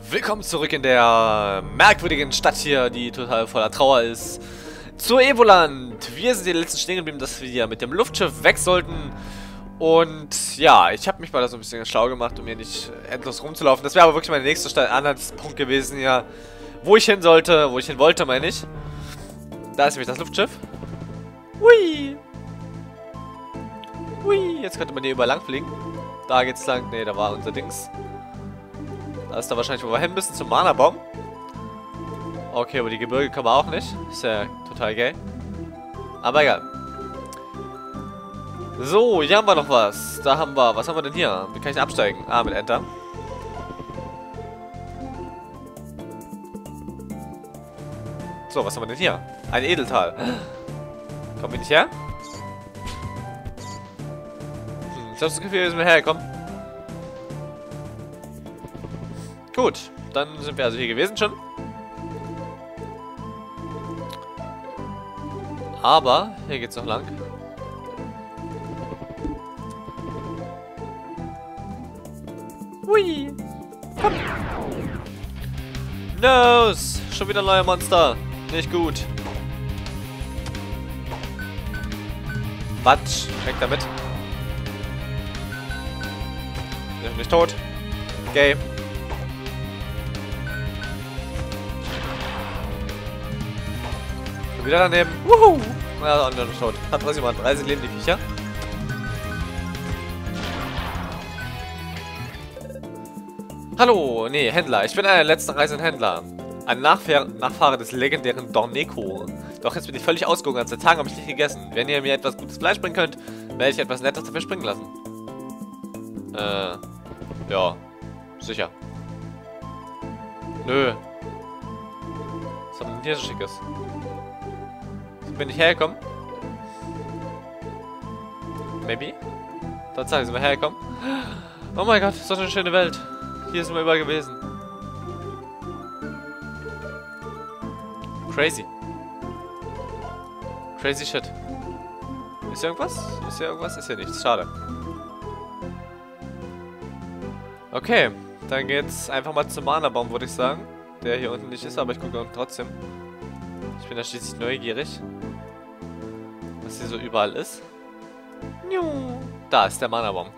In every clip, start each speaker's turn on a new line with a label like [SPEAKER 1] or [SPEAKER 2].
[SPEAKER 1] Willkommen zurück in der merkwürdigen Stadt hier, die total voller Trauer ist. Zur Evoland. Wir sind die letzten stehen geblieben, dass wir mit dem Luftschiff weg sollten. Und ja, ich habe mich mal da so ein bisschen schlau gemacht, um hier nicht endlos rumzulaufen. Das wäre aber wirklich mein nächster Anhaltspunkt gewesen hier. Wo ich hin sollte, wo ich hin wollte, meine ich. Da ist nämlich das Luftschiff. Hui. Hui. Jetzt könnte man hier über lang fliegen. Da geht's lang. Ne, da war unser Dings. Da ist da wahrscheinlich, wo wir hin müssen, zum Mana-Baum. Okay, aber die Gebirge kommen wir auch nicht. Ist ja total gay. Aber egal. So, hier haben wir noch was. Da haben wir, was haben wir denn hier? Wie kann ich absteigen? Ah, mit Enter. So, was haben wir denn hier? Ein Edeltal. Kommen wir nicht her? Hm, ich habe das Gefühl, wir sind hergekommen. Gut, dann sind wir also hier gewesen schon. Aber hier geht's noch lang. Hui! Komm! Nose! Schon wieder ein neuer Monster. Nicht gut. Batsch. Weg damit. Nicht tot. Gay. Wieder daneben. Wuhu! Ja, dann tot. Hat 30 mal 30 Leben die Viecher. Hallo, nee, Händler. Ich bin einer der letzten reisenden Händler. Ein Nachfahr Nachfahre des legendären Dorneko. Doch jetzt bin ich völlig ausgegangen. Seit Tagen habe ich nicht gegessen. Wenn ihr mir etwas gutes Fleisch bringen könnt, werde ich etwas Nettes dafür springen lassen. Äh, ja. Sicher. Nö. Was haben denn hier so schickes? Bin ich hergekommen? Maybe? Tatsache sind wir hergekommen. Oh mein Gott, so eine schöne Welt. Hier sind wir überall gewesen. Crazy. Crazy shit. Ist hier irgendwas? Ist hier irgendwas? Ist hier nichts. Schade. Okay, dann geht's einfach mal zum Mana-Baum, würde ich sagen. Der hier unten nicht ist, aber ich gucke trotzdem. Ich bin da schließlich neugierig was hier so überall ist. Da ist der Mana-Baum.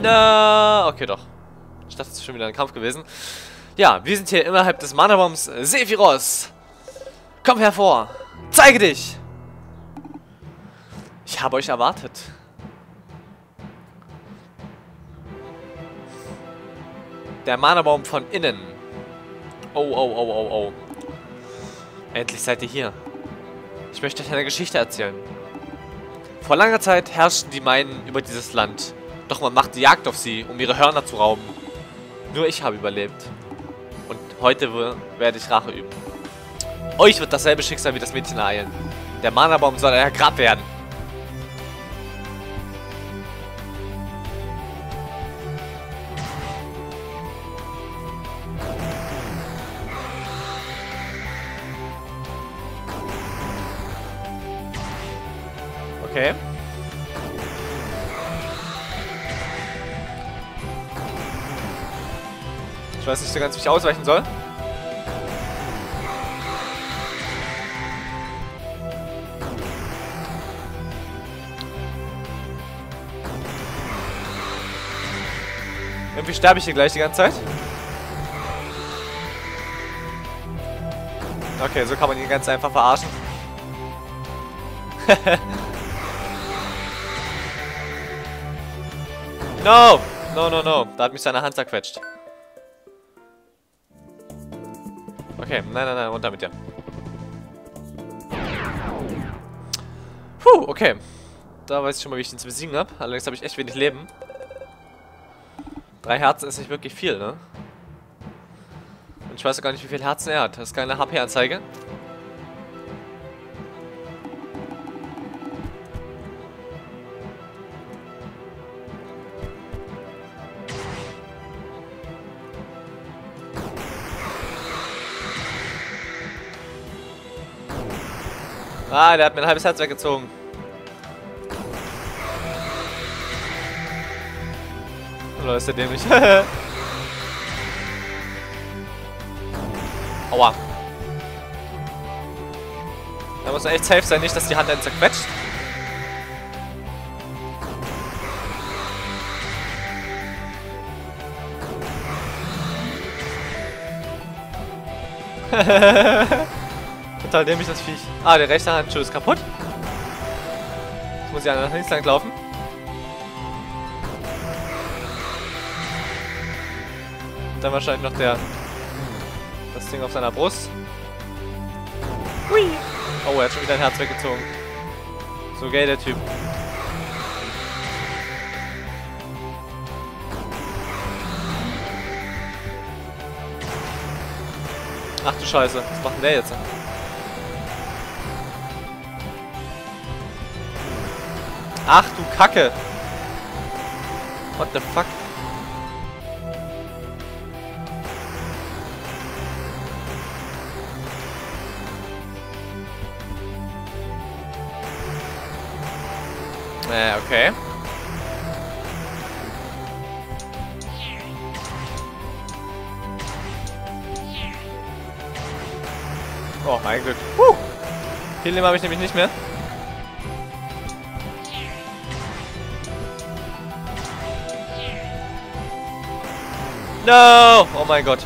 [SPEAKER 1] Na, okay, doch. Ich dachte, es ist schon wieder ein Kampf gewesen. Ja, wir sind hier innerhalb des Mana-Baums. Sephiroth, komm hervor. Zeige dich. Ich habe euch erwartet. Der Mana-Baum von innen. Oh, oh, oh, oh, oh. Endlich seid ihr hier. Ich möchte euch eine Geschichte erzählen. Vor langer Zeit herrschten die Meinen über dieses Land. Doch man machte Jagd auf sie, um ihre Hörner zu rauben. Nur ich habe überlebt. Und heute werde ich Rache üben. Euch wird dasselbe Schicksal wie das Mädchen ereilen. Der Mana-Baum soll euer Grab werden. Ich weiß nicht so ganz, wie ich ausweichen soll. Irgendwie sterbe ich hier gleich die ganze Zeit. Okay, so kann man ihn ganz einfach verarschen. No! No, no, no. Da hat mich seine Hand zerquetscht. Okay, nein, nein, nein, runter mit dir. Puh, okay. Da weiß ich schon mal, wie ich den zu besiegen habe. Allerdings habe ich echt wenig Leben. Drei Herzen ist nicht wirklich viel, ne? Und ich weiß auch gar nicht, wie viel Herzen er hat. Das ist keine HP-Anzeige. Ah, der hat mir ein halbes Herz weggezogen. Oder ist der dämlich? Aua. Da muss man echt safe sein, nicht, dass die Hand einen zerquetscht. Hehehehe Total dämlich das Viech. Ah, der rechte Handschuh ist kaputt. Jetzt muss ich nach links lang laufen. Und dann wahrscheinlich noch der das Ding auf seiner Brust. Hui. Oh, er hat schon wieder ein Herz weggezogen. So gay der Typ. Ach du Scheiße, was macht denn der jetzt? Ach du Kacke! What the fuck? Äh, okay. Oh, mein Glück. Huh. Viel habe ich nämlich nicht mehr. No! Oh mein Gott.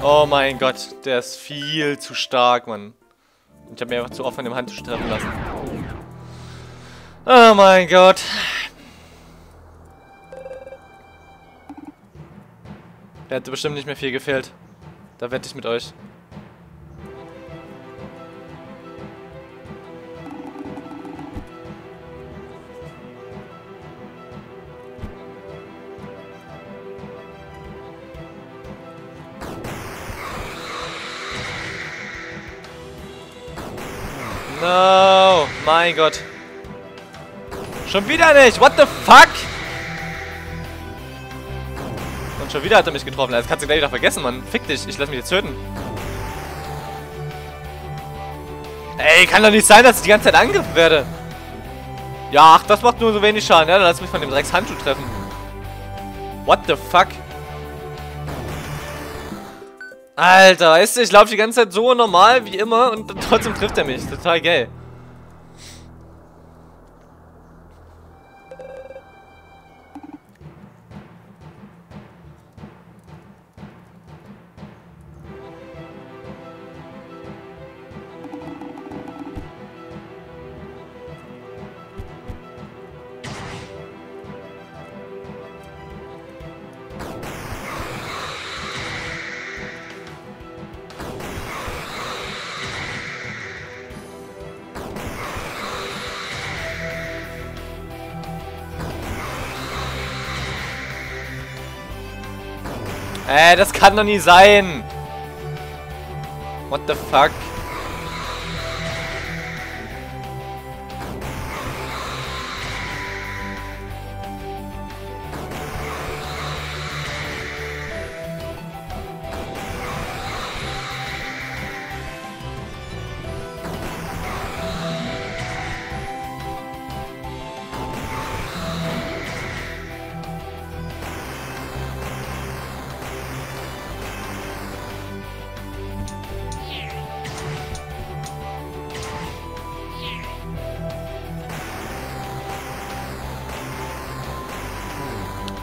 [SPEAKER 1] Oh mein Gott, der ist viel zu stark, Mann. Ich habe mir einfach zu oft von dem Handtuch treffen lassen. Oh mein Gott. Der hätte bestimmt nicht mehr viel gefehlt. Da wette ich mit euch. No, mein Gott. Schon wieder nicht. What the fuck? Und schon wieder hat er mich getroffen. Das kannst du gleich wieder vergessen, Mann. Fick dich. Ich lass mich jetzt töten. Ey, kann doch nicht sein, dass ich die ganze Zeit angegriffen werde. Ja, ach, das macht nur so wenig Schaden. Ja, dann lass mich von dem Drecks Handschuh treffen. What the fuck? Alter, weißt du, ich laufe die ganze Zeit so normal wie immer und trotzdem trifft er mich. Total geil. Äh, das kann doch nie sein. What the fuck?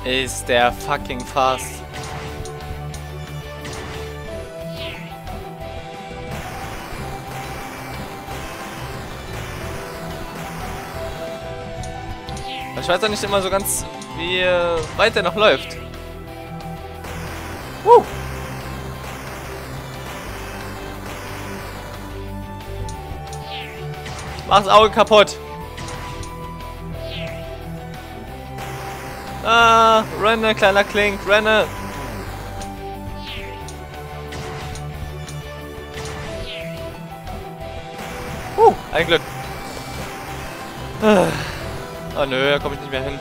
[SPEAKER 1] Ist der fucking fast. Ich weiß auch nicht immer so ganz, wie äh, weit er noch läuft. Uh. Mach's Auge kaputt. Ah, renne, kleiner Klink, renne! Uh, ein Glück. Ah, oh nö, da komme ich nicht mehr hin.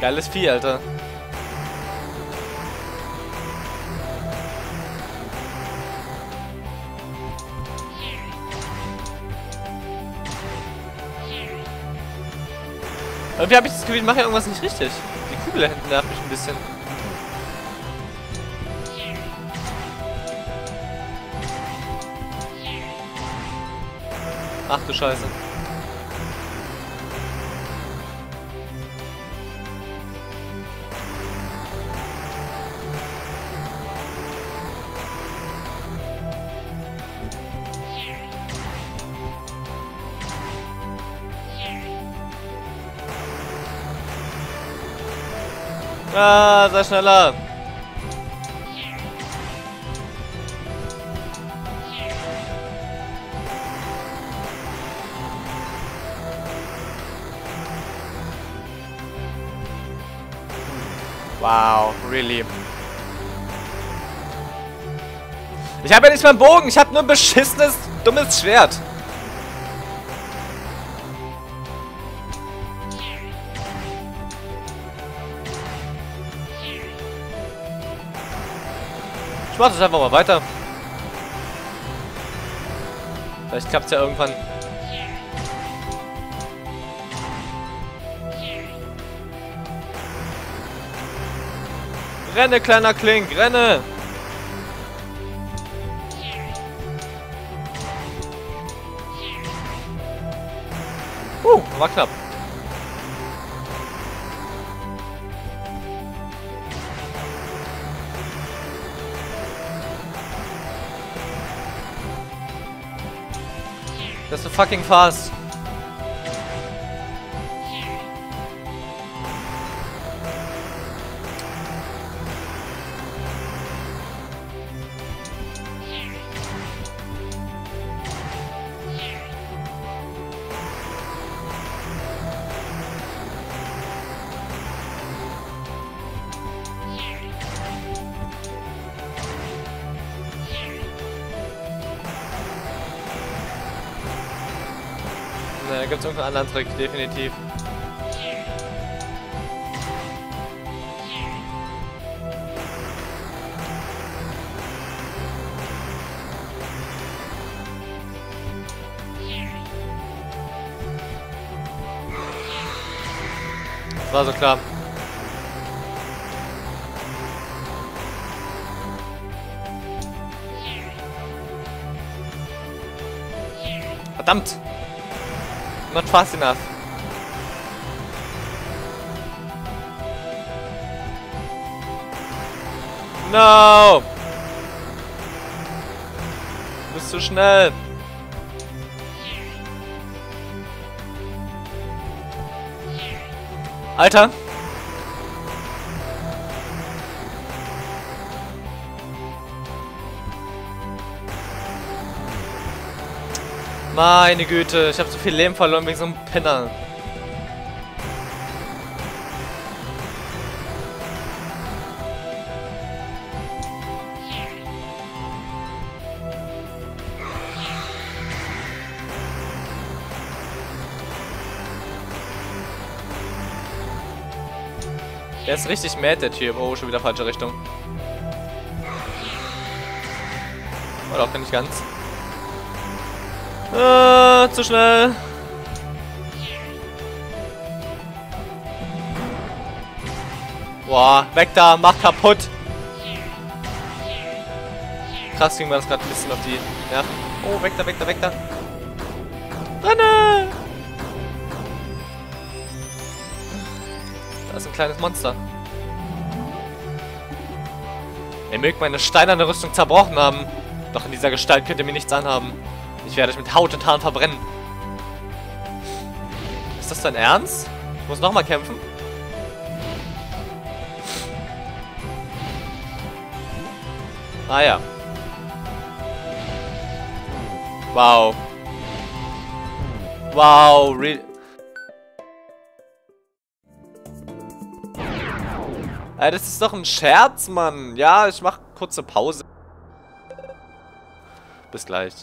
[SPEAKER 1] Geiles Vieh, Alter. Irgendwie habe ich das Gefühl, ich mache irgendwas nicht richtig. Die Kugel hinten nervt mich ein bisschen. Ach du Scheiße. Ah, sei schneller. Wow, really. Ich habe ja nicht mal einen Bogen, ich habe nur ein beschissenes, dummes Schwert. Ich mach das einfach mal weiter. Vielleicht klappt es ja irgendwann. Renne, kleiner Klink, renne! Uh, war knapp. Fucking fast. Gibt es irgendeinen anderen Trick, definitiv. Das war so klar. Verdammt! Not fast enough. No! Du bist zu schnell. Alter! Meine Güte, ich habe so viel Leben verloren wegen so einem Penner. Der ist richtig mad, der Typ. Oh, schon wieder falsche Richtung. Oder auch nicht ganz. Äh, zu schnell. Boah, weg da, mach kaputt. Krass, ging mir das gerade ein bisschen auf die Nerven. Oh, weg da, weg da, weg da. Renne! Da ist ein kleines Monster. Ihr mögt meine steinerne Rüstung zerbrochen haben. Doch in dieser Gestalt könnt ihr mir nichts anhaben. Ich werde euch mit Haut und Haaren verbrennen. Ist das dein Ernst? Ich muss nochmal kämpfen? Ah ja. Wow. Wow, really. Ey, das ist doch ein Scherz, Mann. Ja, ich mach kurze Pause. Bis gleich.